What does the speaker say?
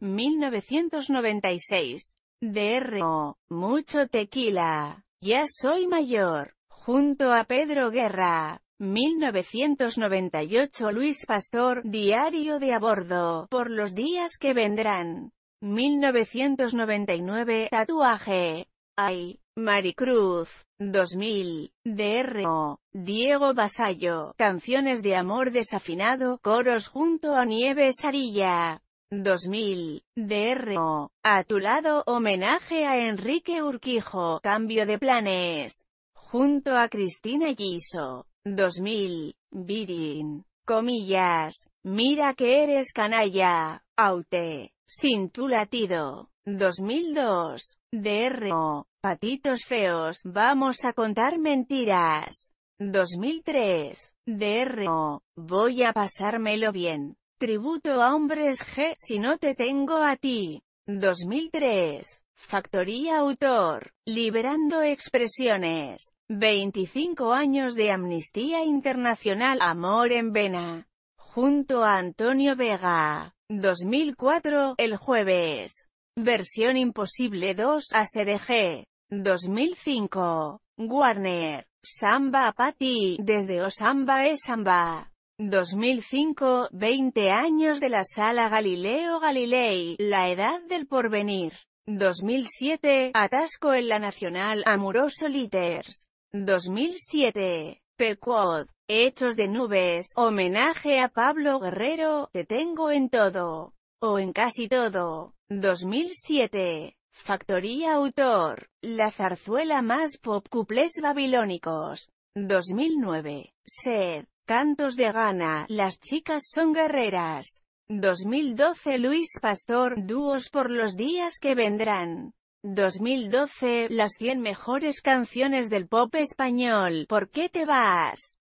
1996. DRO, mucho tequila. Ya soy mayor. Junto a Pedro Guerra. 1998 Luis Pastor, Diario de a bordo, por los días que vendrán. 1999 Tatuaje. Ay, Maricruz. 2000. DRO. Diego Basallo. Canciones de amor desafinado, coros junto a Nieves Arilla. 2000. DRO. A tu lado, homenaje a Enrique Urquijo. Cambio de planes. Junto a Cristina Giso. 2000. Virin. Comillas. Mira que eres canalla. Aute. Sin tu latido. 2002. DRO. Patitos feos. Vamos a contar mentiras. 2003. DRO. Voy a pasármelo bien. Tributo a hombres G si no te tengo a ti. 2003. Factoría Autor. Liberando expresiones. 25 años de Amnistía Internacional Amor en Vena. Junto a Antonio Vega. 2004, el jueves. Versión Imposible 2 ASRG. 2005. Warner. Samba Patti, desde Osamba es Samba. 2005, 20 años de la sala Galileo Galilei, la edad del porvenir. 2007, atasco en la Nacional Amoroso Liters. 2007, Pequod, Hechos de Nubes, homenaje a Pablo Guerrero, te tengo en todo. O en casi todo. 2007. Factoría Autor, la zarzuela más pop cuplés babilónicos. 2009. Sed, Cantos de Gana, las chicas son guerreras. 2012 Luis Pastor, dúos por los días que vendrán. 2012, las 100 mejores canciones del pop español, ¿por qué te vas?